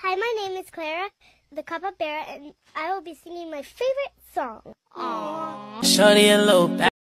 Hi, my name is Clara, the Kappa Bear, and I will be singing my favorite song. Shorty and Lopez.